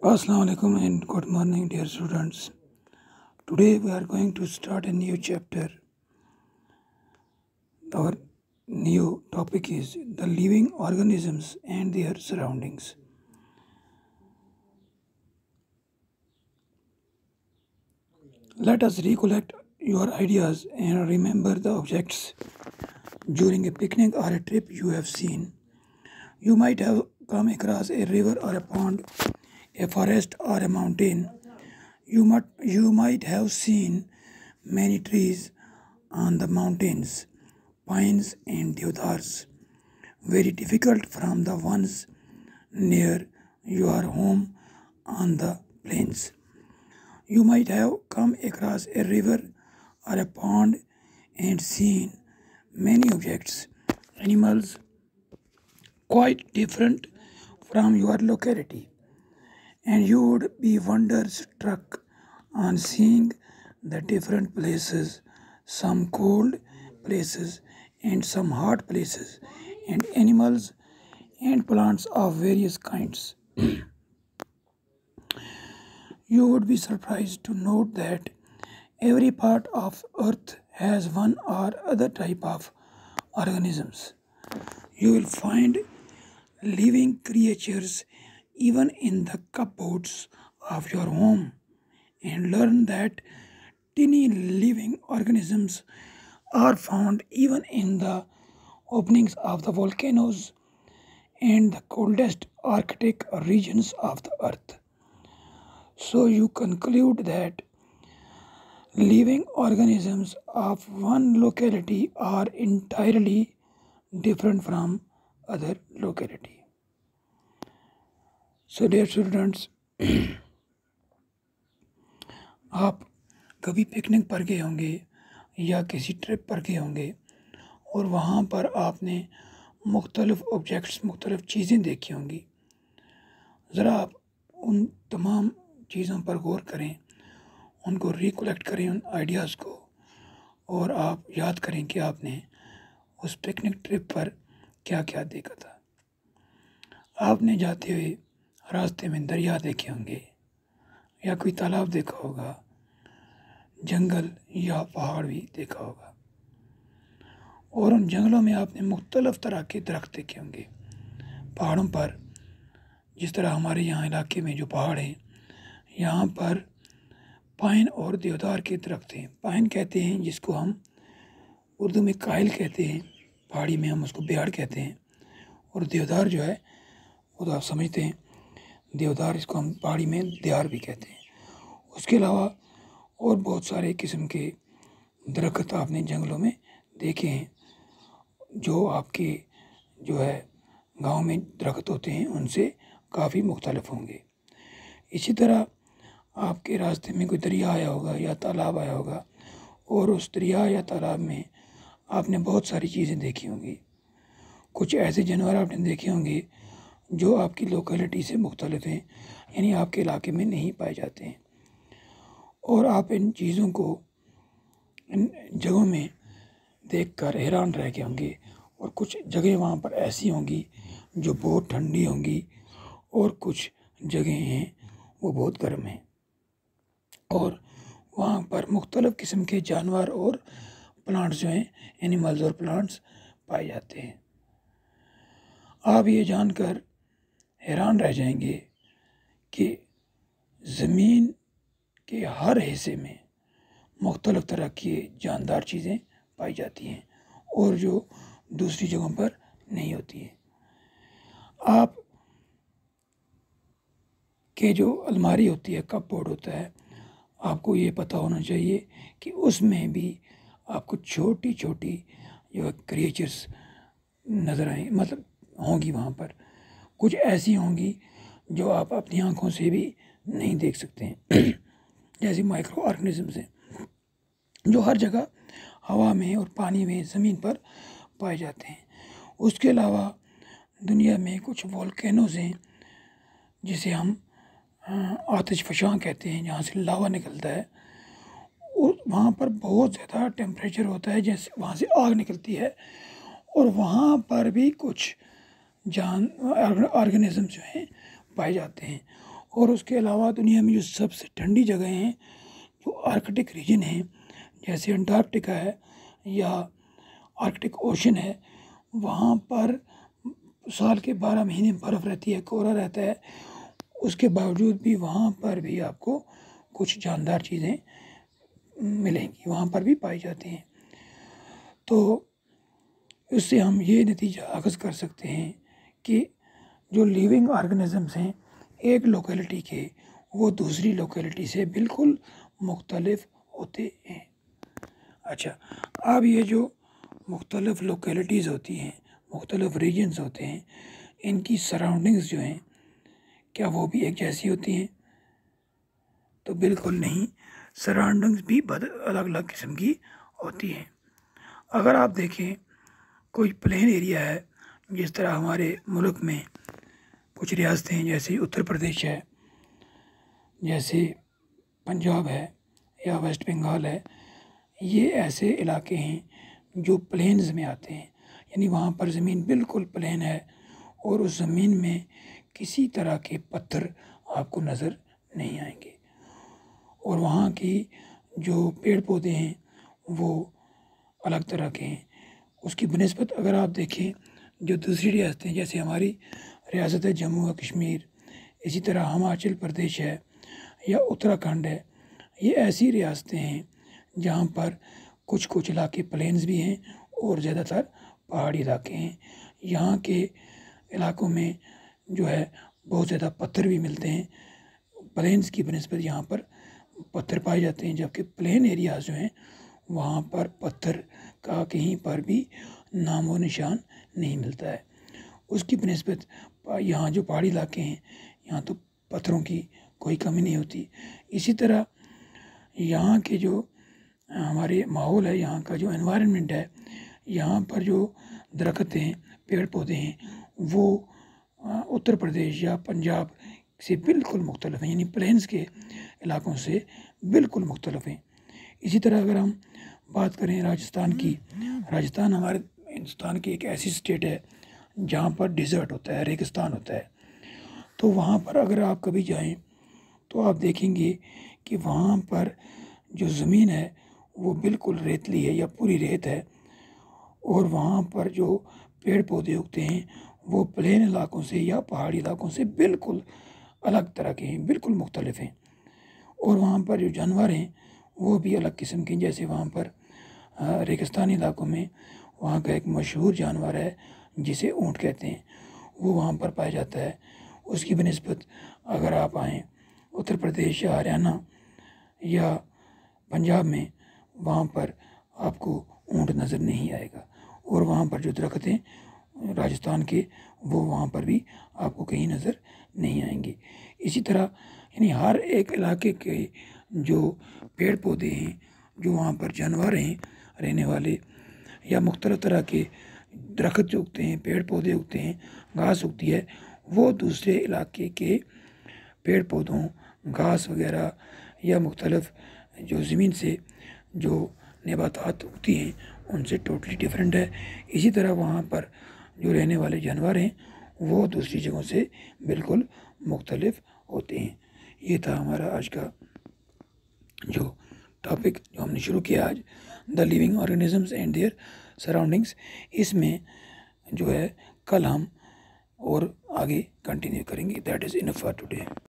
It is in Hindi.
Assalamu alaikum and good morning, dear students. Today we are going to start a new chapter. Our new topic is the living organisms and their surroundings. Let us recollect your ideas and remember the objects during a picnic or a trip you have seen. You might have come across a river or a pond, a forest or a mountain. You might, you might have seen many trees on the mountains, pines and deodars, very difficult from the ones near your home on the plains. You might have come across a river or a pond and seen many objects, animals quite different from your locality, and you would be wonder struck on seeing the different places, some cold places and some hot places, and animals and plants of various kinds. You would be surprised to note that every part of earth has one or other type of organisms. You will find living creatures even in the cupboards of your home and learn that tiny living organisms are found even in the openings of the volcanoes and the coldest arctic regions of the earth. So you conclude that living organisms of one locality are entirely different from other locality. So dear students, आप कभी पिकनिक पर गए होंगे या किसी ट्रिप पर गए होंगे और वहाँ पर आपने मुख्तलफ़ ऑब्जेक्ट्स मुख्तलिफ़ चीज़ें देखी होंगी। ज़रा आप उन तमाम चीज़ों पर गौर करें उनको रिकलेक्ट करें उन आइडियाज़ को और आप याद करें कि आपने उस पिकनिक ट्रिप पर क्या क्या देखा था। आपने जाते हुए रास्ते में दरिया देखे होंगे, या कोई तालाब देखा होगा, जंगल या पहाड़ भी देखा होगा। और उन जंगलों में आपने मुख्तलफ़ तरह के दरख्त देखे होंगे। पहाड़ों पर, जिस तरह हमारे यहाँ इलाके में जो पहाड़ हैं, यहाँ पर पाइन और देवदार के दरख्त हैं। पाइन कहते हैं, जिसको हम उर्दू में कायल कहते हैं, पहाड़ी में हम उसको बिहाड़ कहते हैं। और देवदार जो है, वो तो आप समझते हैं देवदार इसको हम पहाड़ी में दियार भी कहते हैं। उसके अलावा और बहुत सारे किस्म के दरख्त आपने जंगलों में देखे हैं, जो आपके जो है गाँव में दरख्त होते हैं, उनसे काफ़ी मुख्तलफ होंगे। इसी तरह आपके रास्ते में कोई दरिया आया होगा या तालाब आया होगा, और उस दरिया या तालाब में आपने बहुत सारी चीज़ें देखी होंगी। कुछ ऐसे जानवर आपने देखे होंगे जो आपकी लोकेलिटी से मुख्तलिफ़ हैं, यानी आपके इलाके में नहीं पाए जाते हैं। और आप इन चीज़ों को इन जगहों में देख कर हैरान रह गए होंगे और कुछ जगह वहाँ पर ऐसी होंगी जो बहुत ठंडी होंगी और कुछ जगह हैं वो बहुत गर्म हैं। और वहाँ पर मुख्तलिफ़ किस्म के जानवर और प्लांट्स जो हैं एनिमल्स और प्लांट्स पाए जाते हैं। आप ये जानकर हैरान रह जाएँगे कि ज़मीन के हर हिस्से में मुख्तलिफ़ तरह की जानदार चीज़ें पाई जाती हैं और जो दूसरी जगहों पर नहीं होती हैं। आप के जो अलमारी होती है, कप बोर्ड होता है, आपको ये पता होना चाहिए कि उसमें भी आपको छोटी छोटी जो क्रिएचर्स नज़र आए मतलब होंगी वहाँ पर। कुछ ऐसी होंगी जो आप अपनी आँखों से भी नहीं देख सकते हैं। जैसे माइक्रो ऑर्गेनिजम्स हैं, जो हर जगह हवा में और पानी में ज़मीन पर पाए जाते हैं। उसके अलावा दुनिया में कुछ वॉल्केनोज हैं, जिसे हम आतिश फशां कहते हैं, जहाँ से लावा निकलता है। और वहाँ पर बहुत ज़्यादा टेम्परेचर होता है, जैसे वहाँ से आग निकलती है। और वहाँ पर भी कुछ जान ऑर्गेनिज्म जो हैं, पाए जाते हैं। और उसके अलावा दुनिया में जो सबसे ठंडी जगह हैं, जो आर्कटिक रीजन हैं, जैसे अंटार्कटिका है या आर्कटिक ओशन है, वहाँ पर साल के बारह महीने बर्फ़ रहती है, कोहरा रहता है। उसके बावजूद भी वहाँ पर भी आपको कुछ जानदार चीज़ें मिलेंगी, वहाँ पर भी पाई जाती हैं। तो इससे हम ये नतीजा अखज़ कर सकते हैं कि जो लिविंग ऑर्गेनिजम्स हैं, एक लोकेलिटी के, वो दूसरी लोकेलिटी से बिल्कुल मुख्तलफ होते हैं। अच्छा अब ये जो मुख्तलफ़ लोकेलिटीज़ होती हैं, मुख्तलफ़ रीजन्स होते हैं, इनकी सराउंडिंग्स जो हैं, क्या वो भी एक जैसी होती हैं? तो बिल्कुल नहीं सराउंडिंग्स भी बद अलग अलग किस्म की होती हैं। अगर आप देखें, कोई प्लेन एरिया है जिस तरह हमारे मुल्क में कुछ रियासतें हैं, जैसे उत्तर प्रदेश है, जैसे पंजाब है या वेस्ट बंगाल है, ये ऐसे इलाके हैं जो प्लेन्स में आते हैं। यानी वहाँ पर ज़मीन बिल्कुल प्लेन है और उस ज़मीन में किसी तरह के पत्थर आपको नज़र नहीं आएँगे। और वहाँ की जो पेड़ पौधे हैं, वो अलग तरह के हैं। उसकी बनस्बत अगर आप देखें जो दूसरी रियासतें जैसे हमारी रियासत है जम्मू व कश्मीर। इसी तरह हिमाचल प्रदेश है या उत्तराखंड है, ये ऐसी रियासतें हैं जहाँ पर कुछ कुछ इलाके प्लेन्स भी हैं और ज़्यादातर पहाड़ी इलाके हैं। यहाँ के इलाकों में जो है बहुत ज़्यादा पत्थर भी मिलते हैं। प्लेन्स की बनस्बत यहाँ पर पत्थर पाए जाते हैं, जबकि प्लेन एरियाज़ जो हैं, वहाँ पर पत्थर का कहीं पर भी नाम निशान नहीं मिलता है। उसकी बनस्बत यहाँ जो पहाड़ी इलाके हैं, यहाँ तो पत्थरों की कोई कमी नहीं होती। इसी तरह यहाँ के जो हमारे माहौल है, यहाँ का जो एनवायरनमेंट है, यहाँ पर जो दरख्त हैं पेड़ पौधे हैं, वो उत्तर प्रदेश या पंजाब से बिल्कुल मुख्तलिफ़ हैं, यानी प्लेन्स के इलाकों से बिल्कुल मुख्तलफ हैं। इसी तरह अगर हम बात करें राजस्थान की, राजस्थान हमारे हिंदुस्तान की एक ऐसी स्टेट है, जहाँ पर डिज़र्ट होता है, रेगिस्तान होता है। तो वहाँ पर अगर आप कभी जाएँ तो आप देखेंगे कि वहाँ पर जो ज़मीन है, वो बिल्कुल रेतली है या पूरी रेत है और वहाँ पर जो पेड़ पौधे उगते हैं, वो प्लेन इलाकों से या पहाड़ी इलाकों से बिल्कुल अलग तरह के हैं, बिल्कुल मुख्तलिफ़ हैं। और वहाँ पर जो जानवर हैं, वो भी अलग किस्म के जैसे वहाँ पर रेगिस्तानी इलाकों में वहाँ का एक मशहूर जानवर है, जिसे ऊँट कहते हैं। वो वहाँ पर पाया जाता है। उसकी बनस्बत अगर आप आएँ उत्तर प्रदेश या हरियाणा या पंजाब में, वहाँ पर आपको ऊँट नज़र नहीं आएगा। और वहाँ पर जो दरख्त हैं, राजस्थान के, वो वहाँ पर भी आपको कहीं नज़र नहीं आएँगे। इसी तरह, यानी हर एक इलाके के जो पेड़ पौधे हैं, जो वहाँ पर जानवर हैं, रहने वाले या मुख्तलिफ़ तरह के दरख्त जो उगते हैं पेड़ पौधे उगते हैं, घास उगती है, वो दूसरे इलाके के पेड़ पौधों घास वगैरह या मुख्तलफ जो ज़मीन से जो नबातात उगती हैं, उनसे टोटली डिफरेंट है। इसी तरह वहाँ पर जो रहने वाले जानवर हैं, वो दूसरी जगहों से बिल्कुल मुख्तलिफ़ होते हैं। ये था हमारा आज का जो टॉपिक जो हमने शुरू किया आज the living organisms and their surroundings इसमें जो है कल हम और आगे कंटिन्यू करेंगे. That is enough for today